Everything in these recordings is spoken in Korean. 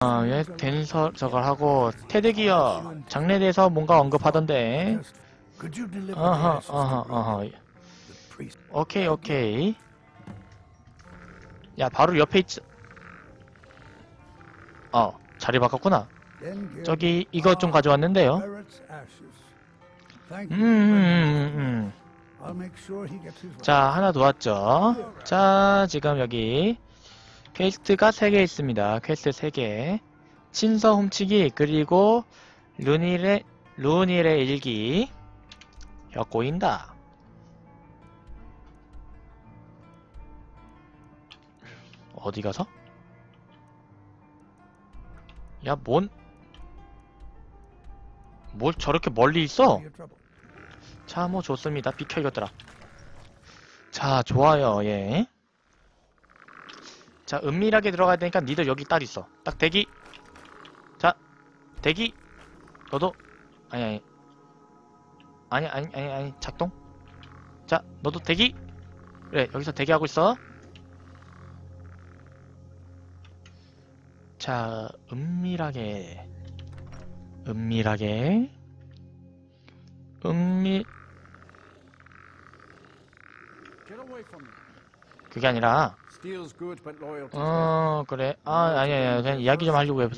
어, 예, 댄서 저걸 하고 테드 기어 장례대에서 뭔가 언급하던데. 어허, 어허, 어허. 오케이, 오케이. 야, 바로 옆에 있지. 어, 자리 바꿨구나. 저기 이것 좀 가져왔는데요. 음. 음, 음. 음. 자, 하나 더 왔죠. 자, 지금 여기 퀘스트가 3개 있습니다. 퀘스트 3개. 친서 훔치기, 그리고 루닐의, 루닐의 일기. 혀꼬인다. 어디 가서? 야, 뭔, 뭘 저렇게 멀리 있어? 자, 뭐 좋습니다. 비켜 이것들아. 자, 좋아요. 예. 자, 은밀하게 들어가야 되니까 니들 여기 딱 있어. 딱 대기. 자, 대기. 너도 아니 아니. 아니 아니 아니 아니 작동. 자, 너도 대기. 그래, 여기서 대기하고 있어. 자, 은밀하게 은밀하게 은밀 Get away from me. 그게 아니라. 어 그래. 아 아니 아니 그냥 이야기 좀 하려고 해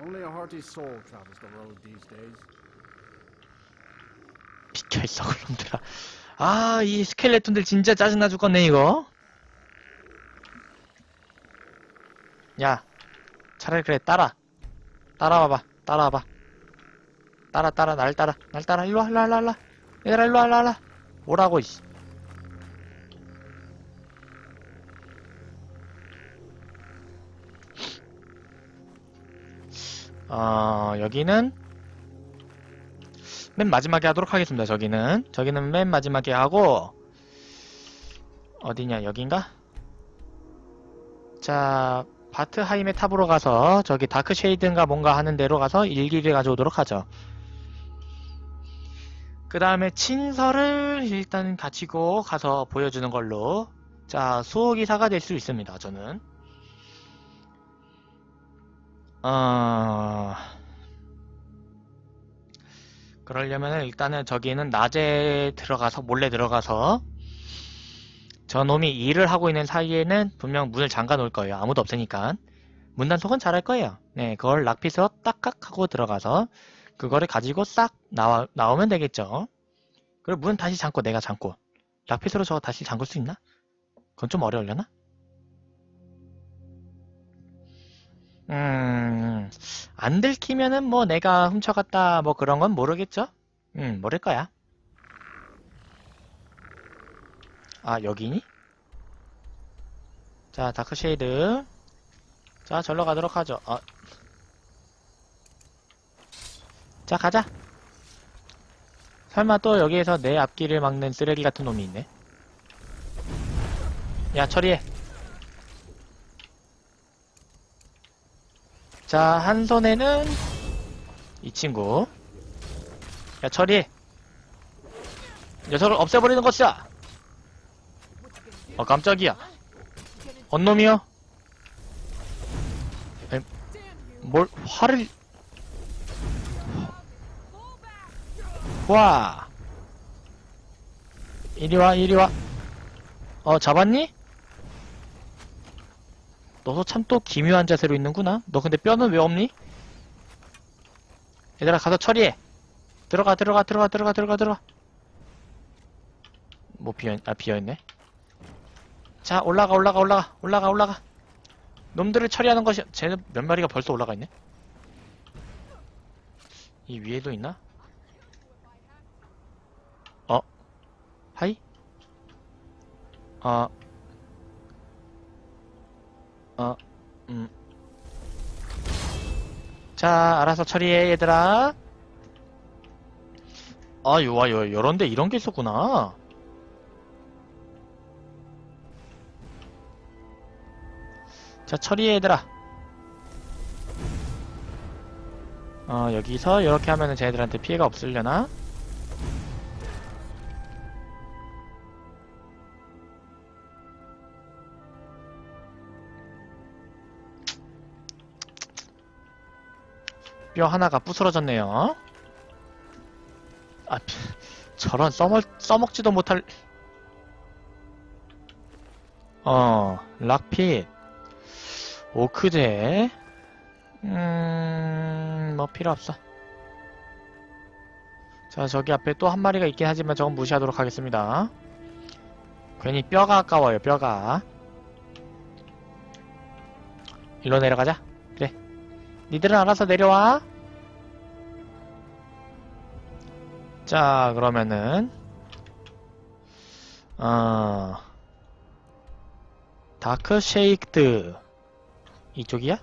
Only a hearty soul travels the road these days. 비켜 있어 그놈들아. 아 이 스켈레톤들 진짜 짜증나 죽겠네 이거. 야 차라리 그래 따라. 따라와봐 따라와봐. 따라 따라 날 따라. 날 따라. 일로와 일로와 일로와 일로와 얘들아 일로와 일로와 일로와 오라고 이씨 어 여기는 맨 마지막에 하도록 하겠습니다. 저기는 저기는 맨 마지막에 하고 어디냐 여긴가? 자 바트하임의 탑으로 가서 저기 다크 쉐이드인가 뭔가 하는 데로 가서 일기를 가져오도록 하죠. 그 다음에 친서를 일단 가지고 가서 보여주는 걸로 자 수호기사가 될 수 있습니다. 저는 어... 그러려면 일단은 저기는 낮에 들어가서 몰래 들어가서 저 놈이 일을 하고 있는 사이에는 분명 문을 잠가 놓을 거예요. 아무도 없으니까. 문단속은 잘할 거예요. 네, 그걸 락핏으로 딱깍 하고 들어가서 그거를 가지고 싹 나와, 나오면 되겠죠. 그리고 문 다시 잠고 내가 잠고. 락핏으로 저거 다시 잠글 수 있나? 그건 좀 어려우려나? 음, 안 들키면은 뭐 내가 훔쳐갔다 뭐 그런 건 모르겠죠? 음, 모를 거야. 아, 여기니? 자, 다크쉐이드. 자, 절로 가도록 하죠. 아. 자, 가자. 설마 또 여기에서 내 앞길을 막는 쓰레기 같은 놈이 있네. 야, 처리해. 자, 한 손에는 이 친구. 야, 처리해. 녀석을 없애버리는 것이야. 어, 깜짝이야. 언놈이요? 에, 뭘, 화를. 와. 이리 와, 이리 와. 어, 잡았니? 너도 참 또 기묘한 자세로 있는구나. 너 근데 뼈는 왜 없니? 얘들아 가서 처리해. 들어가 들어가 들어가 들어가 들어가 들어가. 뭐 비어 아 비어있네. 자 올라가 올라가 올라가 올라가 올라가. 놈들을 처리하는 것이 쟤는 몇 마리가 벌써 올라가 있네. 이 위에도 있나? 하이? 어? 어, 음. 자, 알아서 처리해, 얘들아. 아, 요, 와, 요, 요런데 이런 게 있었구나. 자, 처리해, 얘들아. 어, 여기서 이렇게 하면은 쟤네들한테 피해가 없으려나? 뼈 하나가 부스러졌네요. 아, 피- 저런 써먹, 써먹지도 못할. 어, 락핏. 오크제. 음, 뭐 필요 없어. 자, 저기 앞에 또 한 마리가 있긴 하지만 저건 무시하도록 하겠습니다. 괜히 뼈가 아까워요, 뼈가. 일로 내려가자. 니들은 알아서 내려와. 자, 그러면은, 어, Darkshade. 이쪽이야?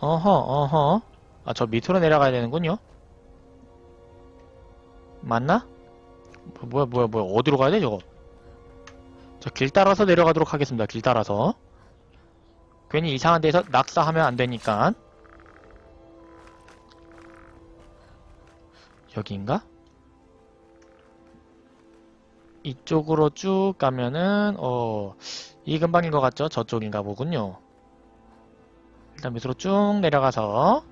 어허, 어허. 아, 저 밑으로 내려가야 되는군요. 맞나? 뭐, 뭐야, 뭐야, 뭐야. 어디로 가야 돼, 저거? 저 길 따라서 내려가도록 하겠습니다. 길 따라서. 괜히 이상한 데서 낙사하면 안 되니까. 여기인가? 이쪽으로 쭉 가면은, 어, 이 근방인 것 같죠? 저쪽인가 보군요. 일단 밑으로 쭉 내려가서,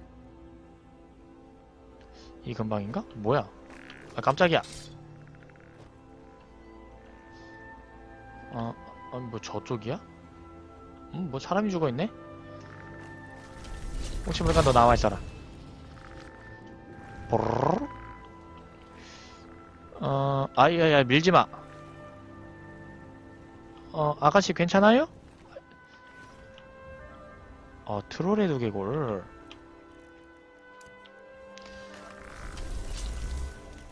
이 근방인가? 뭐야? 아, 깜짝이야. 어, 어, 뭐 저쪽이야? 음, 뭐 사람이 죽어있네? 혹시 모르니까 너 나와 있어라. 보르르르. 어, 아야야 밀지 마. 어, 아가씨 괜찮아요? 어, 트롤의 두개골.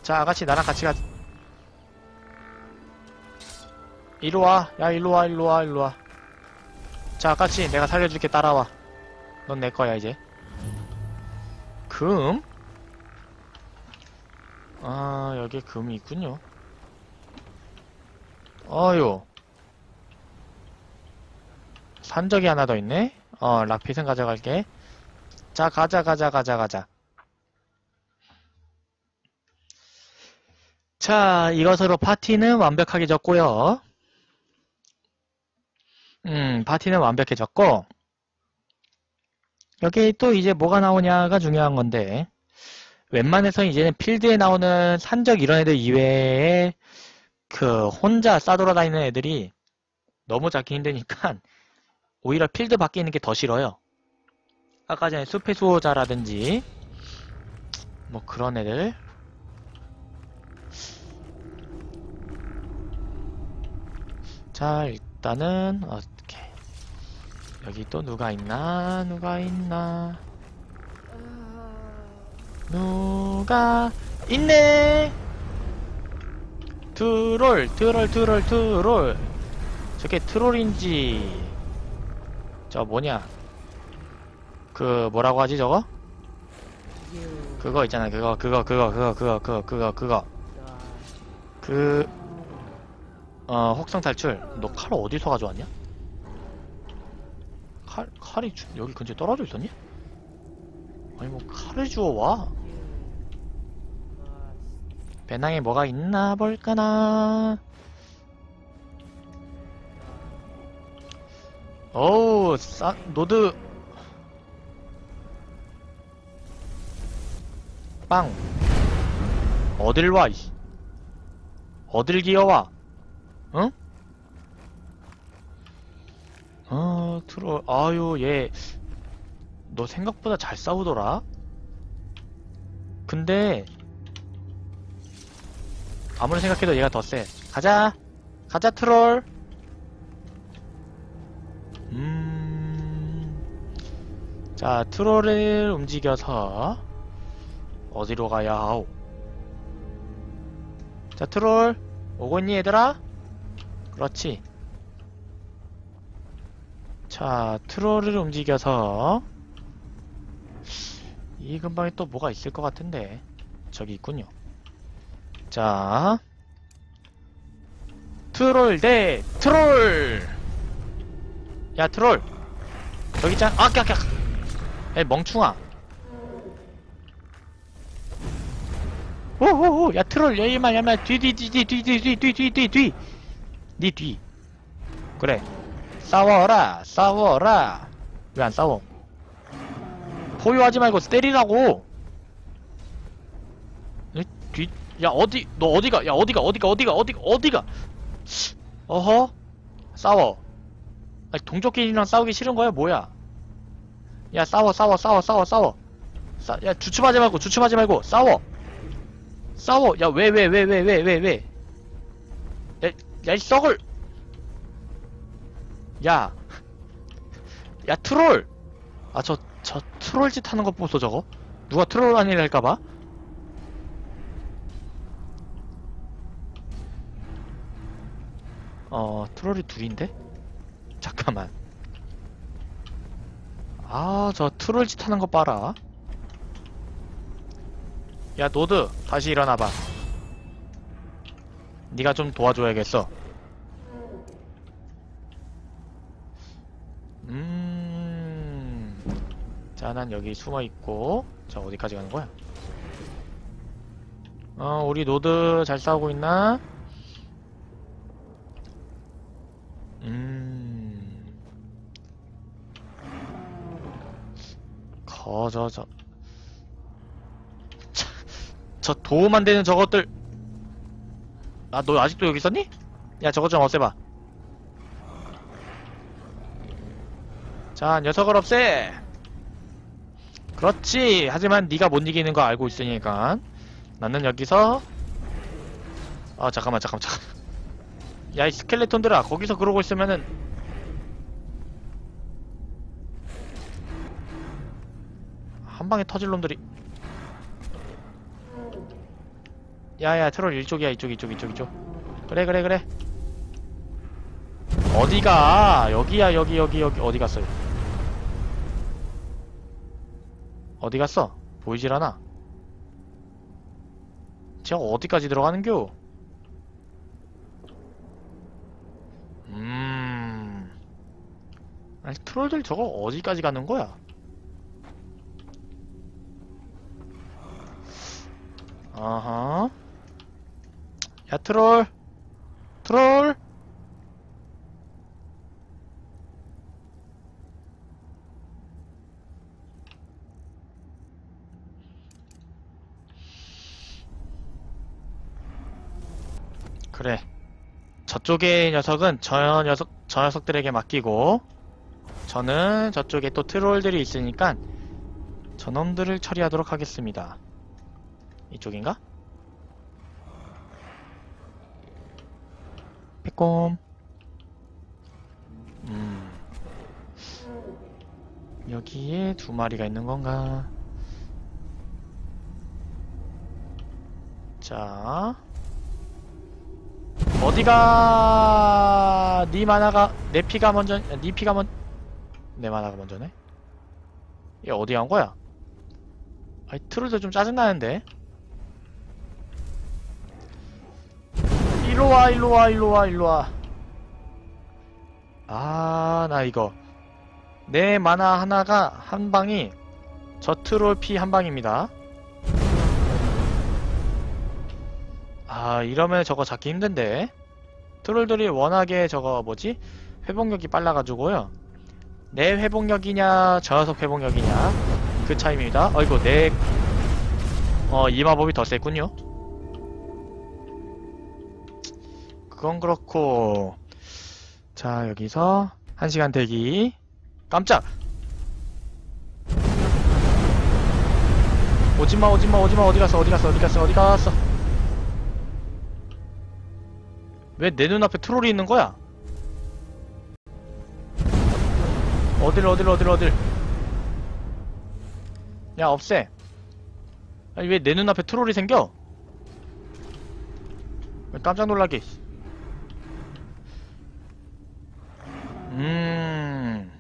자, 아가씨 나랑 같이 가. 이리 와. 야, 일로 와, 일로 와, 일로 와. 자, 아가씨 내가 살려줄게. 따라와. 넌 내 거야, 이제. 금? 아, 여기에 금이 있군요. 어유. 산적이 하나 더 있네? 어, 락핏은 가져갈게. 자, 가자, 가자, 가자, 가자. 자, 이것으로 파티는 완벽하게 졌고요. 음, 파티는 완벽해졌고, 여기 또 이제 뭐가 나오냐가 중요한 건데, 웬만해서 이제는 필드에 나오는 산적 이런 애들 이외에, 그, 혼자 싸돌아다니는 애들이 너무 잡기 힘드니까, 오히려 필드 밖에 있는 게 더 싫어요. 아까 전에 숲의 수호자라든지, 뭐 그런 애들. 자, 일단은, 어떻게. 여기 또 누가 있나? 누가 있나? 누가 있네? 트롤, 트롤, 트롤, 트롤. 저게 트롤인지. 저 뭐냐? 그 뭐라고 하지 저거? 그거 있잖아. 그거, 그거, 그거, 그거, 그거, 그거, 그거, 그거. 그, 어, 혹성 탈출. 너 칼 어디서 가져왔냐? 칼, 칼이 주- 여기 근처에 떨어져 있었니? 아니, 뭐, 칼을 주워와. 배낭에 뭐가 있나 볼까나. 어우, 싸, Nord. 빵. 어딜 와, 이씨. 어딜 기어와? 응? 어, 트롤, 아유, 얘, 너 생각보다 잘 싸우더라? 근데, 아무리 생각해도 얘가 더 세. 가자! 가자, 트롤! 음, 자, 트롤을 움직여서, 어디로 가야 하오? 자, 트롤, 오고 있니, 얘들아? 그렇지. 자, 트롤을 움직여서 이 근방에 또 뭐가 있을 것 같은데 저기 있군요. 자, 트롤 대 트롤. 야, 트롤. 저기 있잖아. 아, 깍깍. 야, 멍충아. 오오오, 야, 트롤, 야, 이마, 야마, 뒤, 뒤, 뒤, 뒤, 뒤, 뒤, 뒤, 뒤, 뒤, 뒤, 뒤. 니 뒤. 그래. 싸워라, 싸워라. 왜 안 싸워? 포효하지 말고 때리라고. 야 어디 너 어디가? 야 어디가 어디가 어디가 어디가 어디가? 어허? 싸워. 아니 동족끼리랑 싸우기 싫은 거야 뭐야? 야 싸워 싸워 싸워 싸워 싸워. 싸, 야 주춤하지 말고 주춤하지 말고 싸워. 싸워. 야 왜 왜 왜 왜 왜 왜 왜? 야, 야이 썩을. 야. 야 트롤. 아 저 저 트롤 짓 하는 거 보소 저거. 누가 트롤 아니랄까봐. 어 트롤이 둘인데? 잠깐만. 아 저 트롤 짓 하는 거 봐라. 야 Nord 다시 일어나봐. 네가 좀 도와줘야겠어. 음. 자, 난 여기 숨어 있고. 자, 어디까지 가는 거야? 어, 우리 Nord 잘 싸우고 있나? 음. 거저 저. 차, 저 도움 안 되는 저것들. 아, 너 아직도 여기 있었니? 야, 저것 좀 없애봐. 자, 녀석을 없애! 그렇지! 하지만 네가 못 이기는 거 알고 있으니까. 나는 여기서 아, 잠깐만, 잠깐만, 잠깐만. 야, 이 스켈레톤들아, 거기서 그러고 있으면은. 한 방에 터질 놈들이. 야야 트롤 이쪽이야 이쪽 이쪽 이쪽 이쪽. 그래 그래 그래. 어디가? 여기야 여기 여기 여기. 어디 갔어요 어디 갔어? 보이질 않아. 저 어디까지 들어가는겨? 음. 아니 트롤들 저거 어디까지 가는 거야? 아하. 야 트롤. 트롤 그래. 저쪽의 녀석은 저 녀석 저 녀석들에게 맡기고 저는 저쪽에 또 트롤들이 있으니까 저놈들을 처리하도록 하겠습니다. 이쪽인가? 빼꼼. 음. 여기에 두 마리가 있는 건가? 자 어디가 네 만화가 내 피가 먼저 네 피가 먼내 만화가 먼저네? 얘 어디 간 거야? 아이 트롤도 좀 짜증나는데? 일로와 일로와 일로와 일로와. 아 나 이거. 내 만화 하나가 한 방이 저 트롤 피 한 방입니다 아 이러면 저거 잡기 힘든데. 트롤들이 워낙에 저거 뭐지? 회복력이 빨라가지고요. 내 회복력이냐 저 녀석 회복력이냐. 그 차이입니다. 어이구 내 어 이 마법이 더 세군요. 그건 그렇고. 자 여기서 1시간 대기. 깜짝! 오지마 오지마 오지마. 어디갔어 어디갔어 어디갔어 어디갔어 왜 내 눈앞에 트롤이 있는 거야? 어딜 어딜 어딜 어딜? 야 없애. 아니 왜 내 눈앞에 트롤이 생겨? 왜 깜짝 놀라게 음.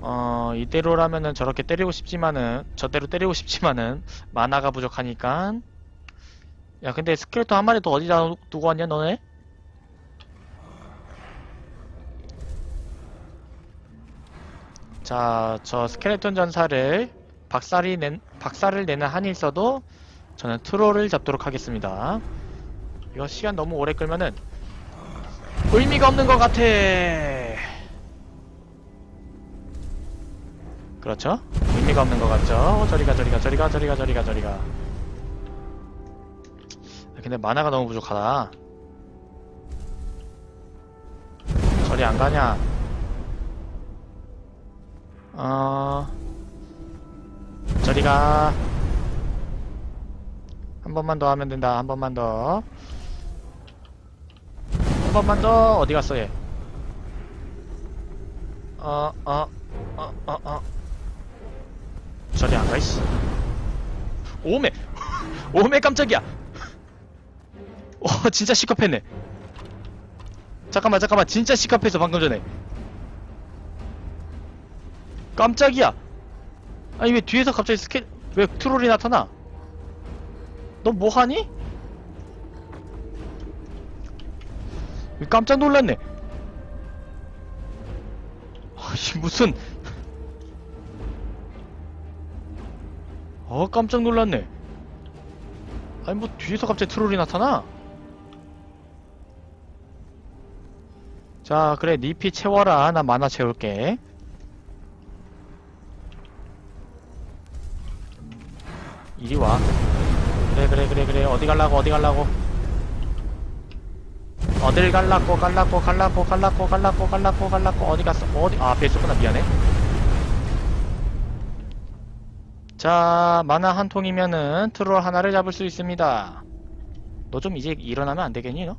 어, 이대로라면은 저렇게 때리고 싶지만은, 저대로 때리고 싶지만은, 만화가 부족하니까. 야, 근데 스켈레톤 한 마리 더 어디다 두고 왔냐, 너네? 자, 저 스켈레톤 전사를 박살이 낸, 박살을 내는 있어도 저는 트롤을 잡도록 하겠습니다. 이거 시간 너무 오래 끌면은 의미가 없는 것 같아. 그렇죠? 의미가 없는 것 같죠? 어, 저리가 저리가 저리가 저리가 저리가 저리가 아, 근데 만화가 너무 부족하다 저리 안 가냐 어... 저리 가 한 번만 더 하면 된다 한 번만 더 한 번만 더 어디 갔어 얘 어, 어, 어, 어, 어. 저리 안 가, 이씨. 오메! 오메, 깜짝이야! 어, 진짜 시커했네. 잠깐만, 잠깐만. 진짜 시커했어, 방금 전에. 깜짝이야! 아니, 왜 뒤에서 갑자기 스캔, 왜 트롤이 나타나? 너 뭐하니? 깜짝 놀랐네. 아이 무슨 어 깜짝 놀랐네 아니 뭐 뒤에서 갑자기 트롤이 나타나 자 그래 니피 채워라. 나 만화 채울게. 이리 와. 그래 그래 그래 그래. 어디 갈라고 어디 갈라고? 어딜 갈라고 갈라고 갈라고 갈라고 갈라고 갈라고 갈라고. 어디 갔어? 어디? 아 앞에 있었구나. 미안해. 자 만화 한 통이면은 트롤 하나를 잡을 수 있습니다. 너 좀 이제 일어나면 안 되겠니 너?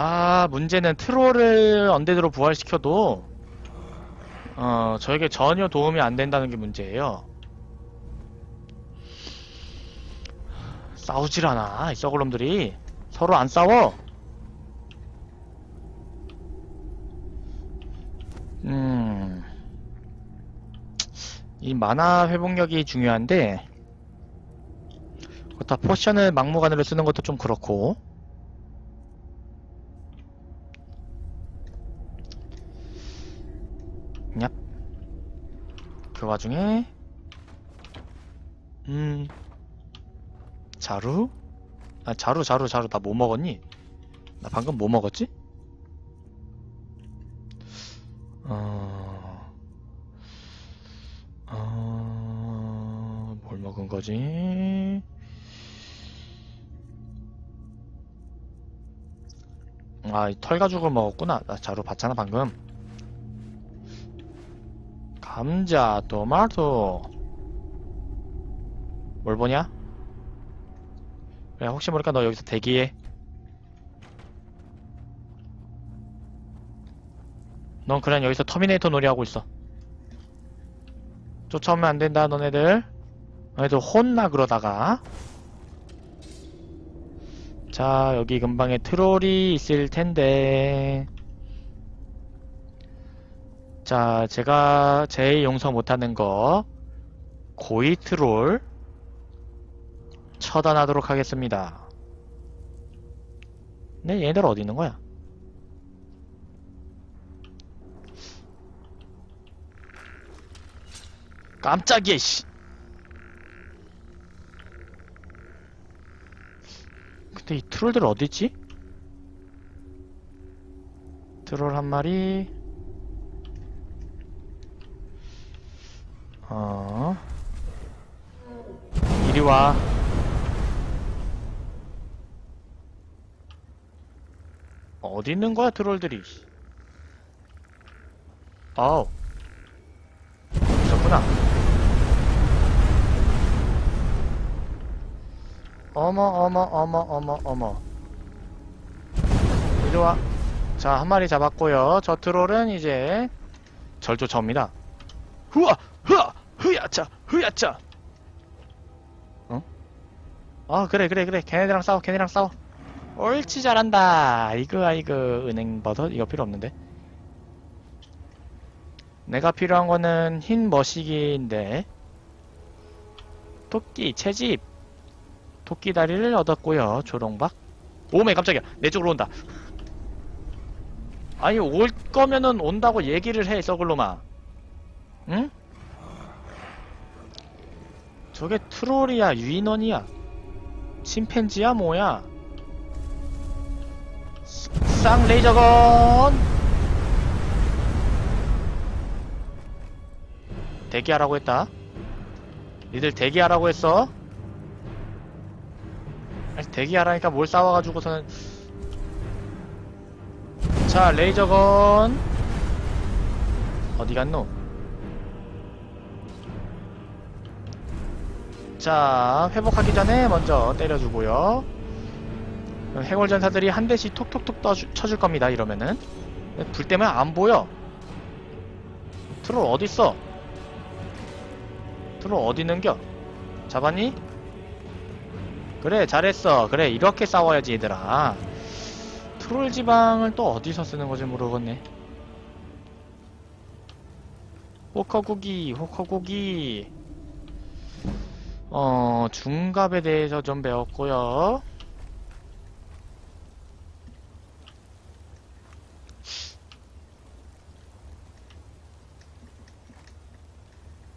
아 문제는 트롤을 언데드로 부활시켜도 어 저에게 전혀 도움이 안 된다는 게 문제예요. 싸우질 않아 이 썩을 놈들이. 서로 안 싸워. 음... 이 mana 회복력이 중요한데 그렇다. potion을 막무가내로 쓰는 것도 좀 그렇고 와중에 음 자루? 아 자루 자루 자루 나 뭐 먹었니? 나 방금 뭐 먹었지? 어... 어... 뭘 먹은 거지? 아, 이 털가죽을 먹었구나. 나 자루 봤잖아, 방금. 감자, 토마토. 뭘 보냐? 그래, 혹시 모르니까 너 여기서 대기해. 넌 그냥 여기서 터미네이터 놀이하고 있어. 쫓아오면 안 된다, 너네들. 너네들 혼나, 그러다가. 자, 여기 근방에 트롤이 있을 텐데. 자, 제가 제일 용서 못하는 거. 고이 트롤. 처단하도록 하겠습니다. 네, 얘네들 어디 있는 거야? 깜짝이야, 씨. 근데 이 트롤들 어디 있지? 트롤 한 마리. 어. 이리 와. 어디 있는 거야, 트롤들이? 아우. 있었구나. 어머, 어머, 어머, 어머, 어머. 이리 와. 자, 한 마리 잡았고요. 저 트롤은 이제 절 쫓아옵니다. 후아! 후아! 흐야차! 흐야차! 어? 아, 그래, 그래, 그래. 걔네들랑 싸워, 걔네랑 싸워. 옳지, 잘한다. 이거, 아이고, 은행 버섯? 이거 필요 없는데. 내가 필요한 거는 흰 머시기인데. 토끼, 채집. 토끼 다리를 얻었고요. 조롱박. 오메 깜짝이야. 내 쪽으로 온다. 아니 올 거면은 온다고 얘기를 해 썩을놈아. 응? 저게 트롤이야 유인원이야 침팬지야 뭐야 쌍 레이저건 대기하라고 했다. 니들 대기하라고 했어. 아니, 대기하라니까 뭘 싸워가지고서는 자 레이저건 어디 갔노? 자 회복하기 전에 먼저 때려주고요. 해골전사들이 한 대씩 톡톡톡 떠주, 쳐줄 겁니다. 이러면은 불 때문에 안 보여. 트롤 어딨어? 트롤 어디 있는겨? 잡았니? 그래 잘했어. 그래 이렇게 싸워야지 얘들아. 트롤 지방을 또 어디서 쓰는 거지 모르겠네. 호커구기, 호커구기. 어, 중갑에 대해서 좀 배웠고요.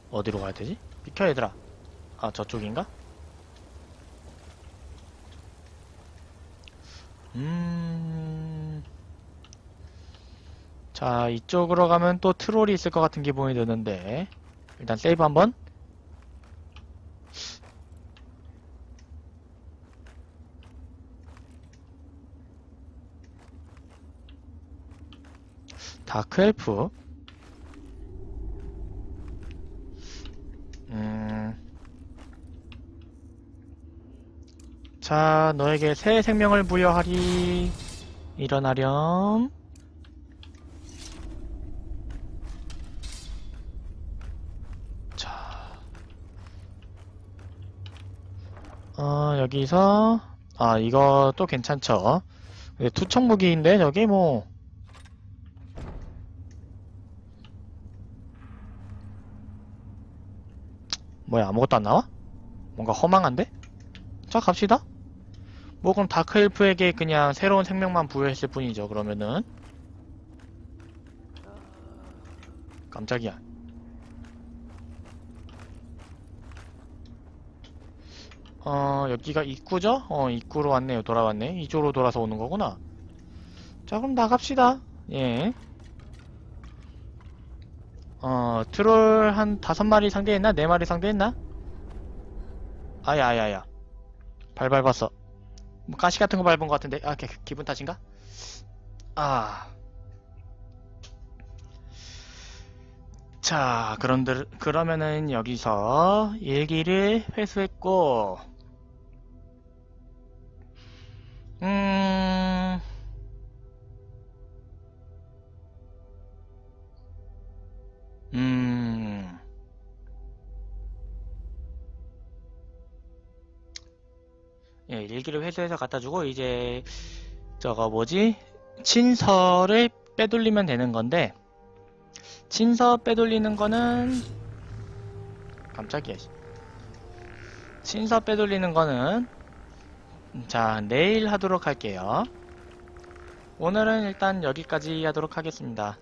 어디로 가야 되지? 비켜 얘들아. 아 저쪽인가? 음. 자 이쪽으로 가면 또 트롤이 있을 것 같은 기분이 드는데 일단 세이브 한번. 다크 엘프. 음. 자, 너에게 새 생명을 부여하리. 일어나렴. 자. 어, 여기서, 아, 이거 또 괜찮죠. 근데 투척 무기인데, 저기 뭐, 뭐야 아무것도 안 나와? 뭔가 허망한데? 자 갑시다. 뭐 그럼 다크엘프에게 그냥 새로운 생명만 부여했을 뿐이죠 그러면은. 깜짝이야. 어 여기가 입구죠? 어 입구로 왔네요. 돌아왔네. 이쪽으로 돌아서 오는 거구나. 자 그럼 나갑시다. 예 어, 트롤 한 다섯 마리 상대했나? 네 마리 상대했나? 아야, 아야, 아야. 발 밟았어. 뭐 가시 같은 거 밟은 것 같은데. 아, 기, 기분 탓인가? 아. 자, 그런들, 그러면은 여기서 일기를 회수했고, 음, 일기를 회수해서 갖다 주고 이제 저거 뭐지? 친서를 빼돌리면 되는 건데 친서 빼돌리는 거는 깜짝이야. 씨. 친서 빼돌리는 거는 자, 내일 하도록 할게요. 오늘은 일단 여기까지 하도록 하겠습니다.